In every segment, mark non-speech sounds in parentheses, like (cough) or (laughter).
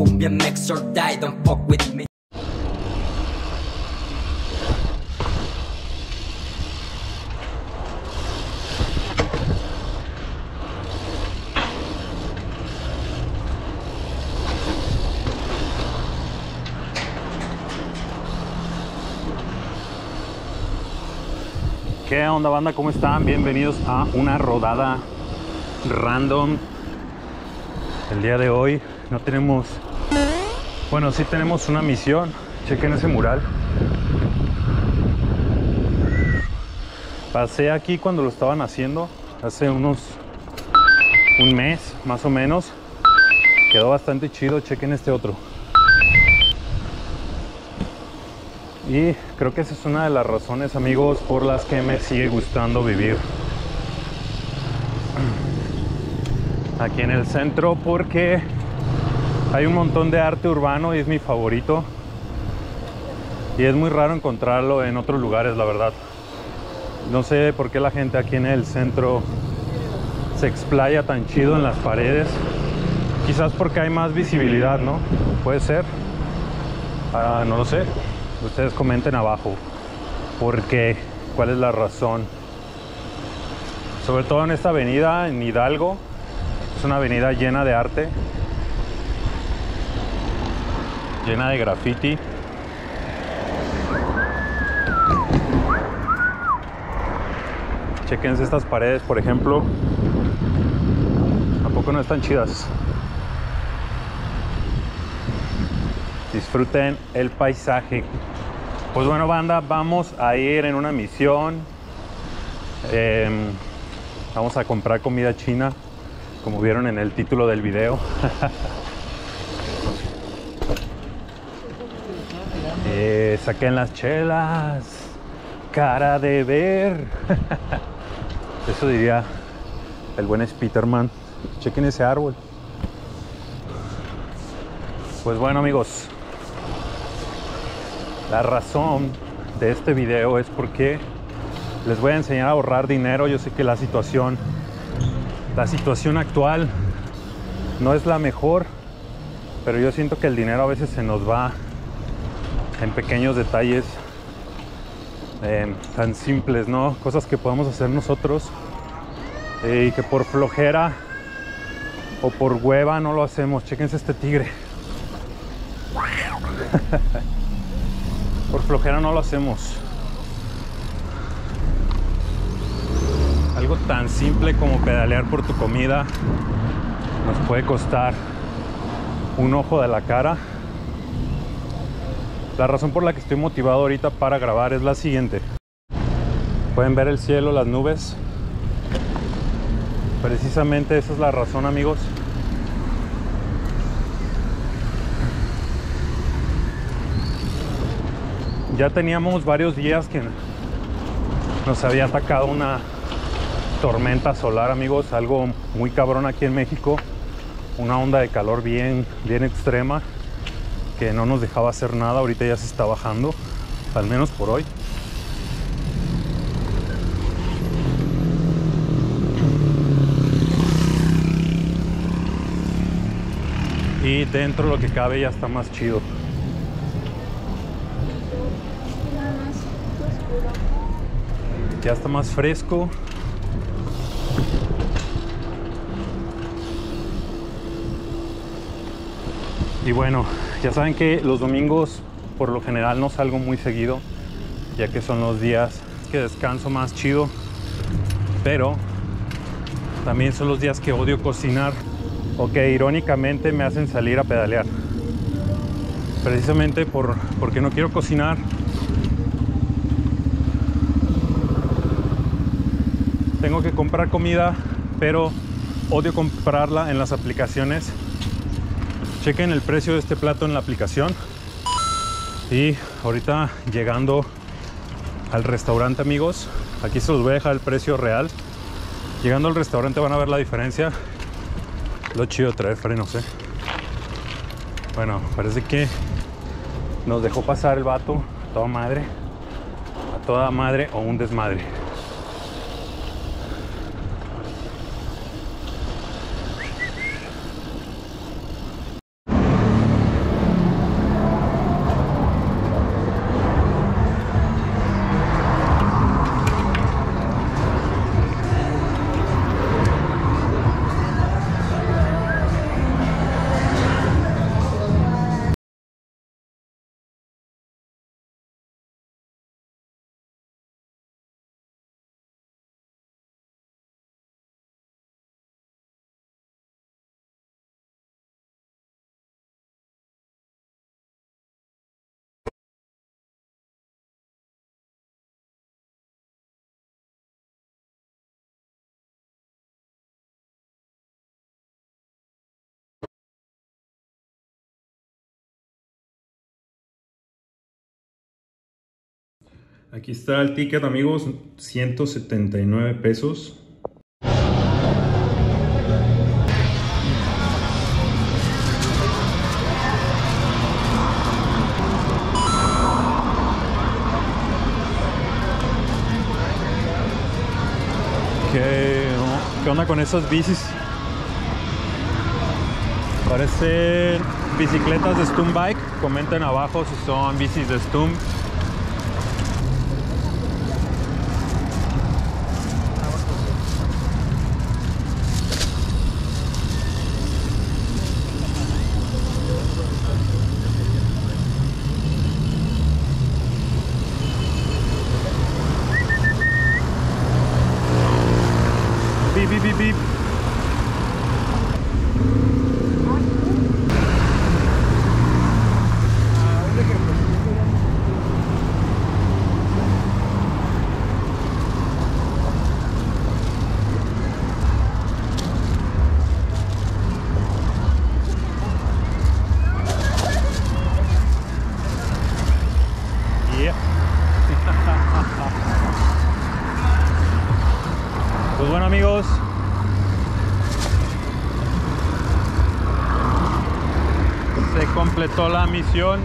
cumbia, or die, don't fuck with me. ¿Qué onda banda? ¿Cómo están? Bienvenidos a una rodada random. El día de hoy no tenemos... Bueno, sí tenemos una misión. Chequen ese mural. Pasé aquí cuando lo estaban haciendo. Hace unos... Un mes, más o menos. Quedó bastante chido. Chequen este otro. Y creo que esa es una de las razones, amigos, por las que me sigue gustando vivir aquí en el centro, porque hay un montón de arte urbano y es mi favorito. Y es muy raro encontrarlo en otros lugares, la verdad. No sé por qué la gente aquí en el centro se explaya tan chido en las paredes. Quizás porque hay más visibilidad, ¿no? Puede ser. Ah, no lo sé. Ustedes comenten abajo por qué, cuál es la razón. Sobre todo en esta avenida, en Hidalgo, es una avenida llena de arte, llena de graffiti. Chequense estas paredes, por ejemplo. Tampoco no están chidas? Disfruten el paisaje. Pues bueno, banda, vamos a ir en una misión. Eh, vamos a comprar comida china, como vieron en el título del video. (laughs) eh, saquen las chelas, cara de ver. (laughs) Eso diría el buen Spiderman. Chequen ese árbol. Pues bueno, amigos, la razón de este video es porque les voy a enseñar a ahorrar dinero. Yo sé que la situación, la situación actual no es la mejor, pero yo siento que el dinero a veces se nos va en pequeños detalles eh, tan simples, ¿no? Cosas que podemos hacer nosotros eh, y que por flojera o por hueva no lo hacemos. Chequense este tigre. (laughs) Por flojera no lo hacemos. Algo tan simple como pedalear por tu comida nos puede costar un ojo de la cara. La razón por la que estoy motivado ahorita para grabar es la siguiente. Pueden ver el cielo, las nubes. Precisamente esa es la razón, amigos. ya teníamos varios días que nos había atacado una tormenta solar, amigos, algo muy cabrón aquí en México, una onda de calor bien, bien extrema que no nos dejaba hacer nada, ahorita ya se está bajando, al menos por hoy. Y dentro lo que cabe ya está más chido. ya está más fresco y bueno ya saben que los domingos por lo general no salgo muy seguido ya que son los días que descanso más chido. Pero también son los días que odio cocinar o que irónicamente me hacen salir a pedalear. Precisamente por, porque no quiero cocinar. Tengo que comprar comida, pero odio comprarla en las aplicaciones. Chequen el precio de este plato en la aplicación. Y ahorita llegando al restaurante, amigos, aquí se los voy a dejar el precio real. Llegando al restaurante van a ver la diferencia. Lo chido traer frenos, eh. Bueno, parece que nos dejó pasar el vato a toda madre. A toda madre o un desmadre. Aquí está el ticket, amigos, 179 pesos. ¿Qué, ¿Qué onda con esas bicis? Parecen bicicletas de Stum Bike. Comenten abajo si son bicis de Stum. Beep, beep, beep, beep. Yeah. Pues bueno amigos, se completó la misión.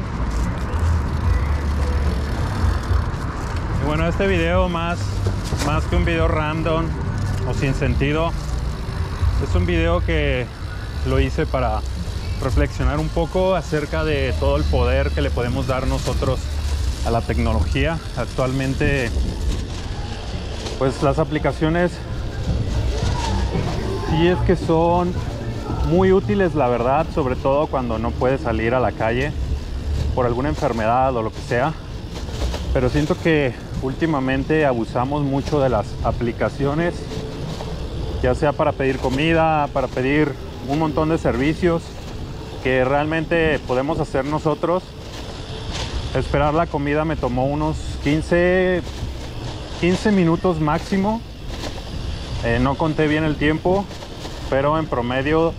Y bueno, este video más, más que un video random o sin sentido, es un video que lo hice para reflexionar un poco acerca de todo el poder que le podemos dar nosotros a la tecnología. Actualmente, pues las aplicaciones sí es que son muy útiles, la verdad, sobre todo cuando no puedes salir a la calle por alguna enfermedad o lo que sea. Pero siento que últimamente abusamos mucho de las aplicaciones, ya sea para pedir comida, para pedir un montón de servicios que realmente podemos hacer nosotros. Esperar la comida me tomó unos 15, 15 minutos máximo. Eh, no conté bien el tiempo, pero en promedio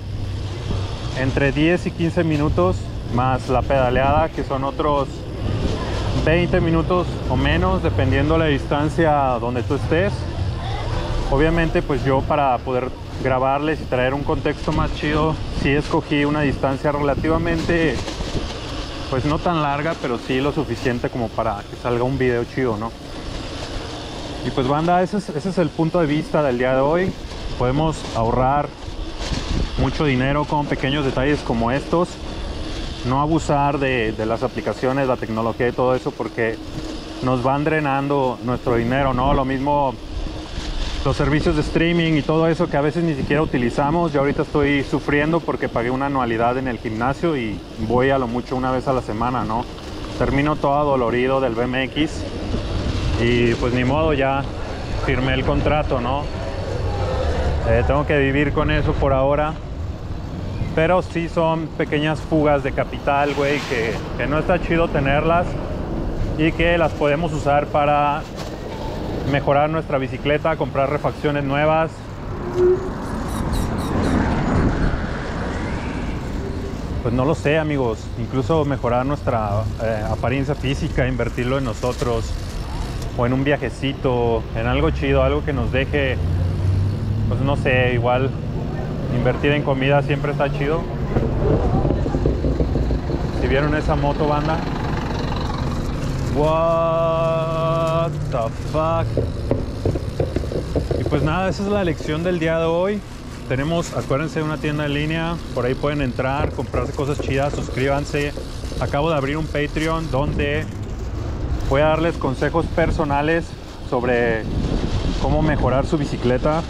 entre 10 y 15 minutos más la pedaleada que son otros 20 minutos o menos dependiendo la distancia donde tú estés. Obviamente pues yo para poder grabarles y traer un contexto más chido sí escogí una distancia relativamente pues no tan larga pero sí lo suficiente como para que salga un video chido no y pues banda ese es, ese es el punto de vista del día de hoy. Podemos ahorrar mucho dinero con pequeños detalles como estos. No abusar de, las aplicaciones, la tecnología y todo eso porque nos van drenando nuestro dinero, ¿no? Lo mismo los servicios de streaming y todo eso que a veces ni siquiera utilizamos. Yo ahorita estoy sufriendo porque pagué una anualidad en el gimnasio y voy a lo mucho una vez a la semana, ¿no? Termino todo dolorido del BMX y pues ni modo, ya firmé el contrato, ¿no? Eh, tengo que vivir con eso por ahora. Pero sí son pequeñas fugas de capital, güey, que, no está chido tenerlas y que las podemos usar para mejorar nuestra bicicleta, comprar refacciones nuevas. Pues no lo sé, amigos. Incluso mejorar nuestra eh, apariencia física, invertirlo en nosotros o en un viajecito, en algo chido, algo que nos deje pues no sé, igual invertir en comida siempre está chido. Si vieron esa moto banda, what the fuck. Y pues nada, esa es la lección del día de hoy. Tenemos, acuérdense, una tienda en línea, por ahí pueden entrar, comprarse cosas chidas, suscríbanse. Acabo de abrir un Patreon donde voy a darles consejos personales sobre cómo mejorar su bicicleta,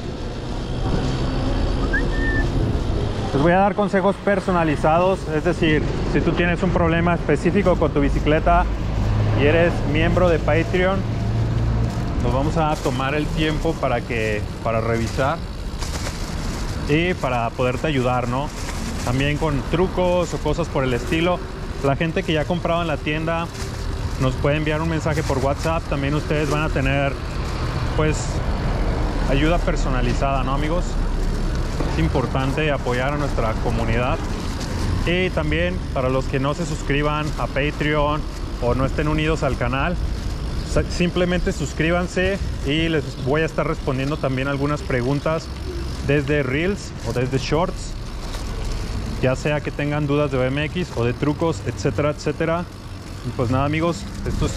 Les voy a dar consejos personalizados, es decir, si tú tienes un problema específico con tu bicicleta y eres miembro de Patreon, nos vamos a tomar el tiempo para que para revisar y para poderte ayudar, ¿no? También con trucos o cosas por el estilo. La gente que ya ha comprado en la tienda nos puede enviar un mensaje por WhatsApp. También ustedes van a tener, pues, ayuda personalizada, ¿no, amigos? Es importante apoyar a nuestra comunidad. Y también para los que no se suscriban a Patreon o no estén unidos al canal, Simplemente suscríbanse y les voy a estar respondiendo también algunas preguntas desde Reels o desde Shorts. Ya sea que tengan dudas de BMX o de trucos, etcétera, etcétera. Y pues nada amigos, esto es,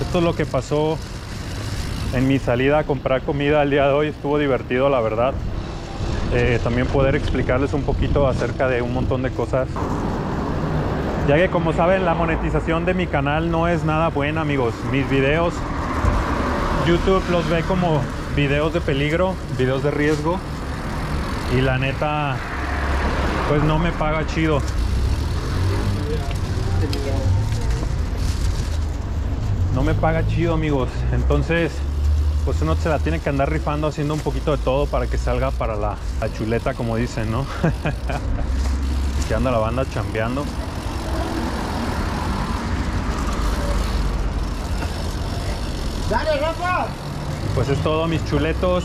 esto es lo que pasó en mi salida a comprar comida el día de hoy. Estuvo divertido la verdad. Eh, también poder explicarles un poquito acerca de un montón de cosas. Ya que como saben la monetización de mi canal no es nada buena amigos. Mis videos YouTube los ve como videos de peligro, videos de riesgo. Y la neta pues no me paga chido. No me paga chido amigos. Entonces pues uno se la tiene que andar rifando haciendo un poquito de todo para que salga para la, la chuleta como dicen, ¿no? (laughs) que anda la banda chambeando. ¡Dale, Rafa! Pues es todo mis chuletos.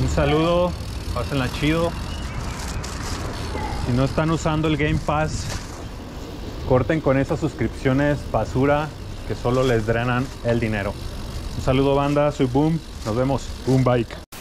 Un saludo, pásenla chido. Si no están usando el Game Pass, corten con esas suscripciones basura que solo les drenan el dinero. Un saludo banda, soy Boom. Nos vemos. Boom Bike.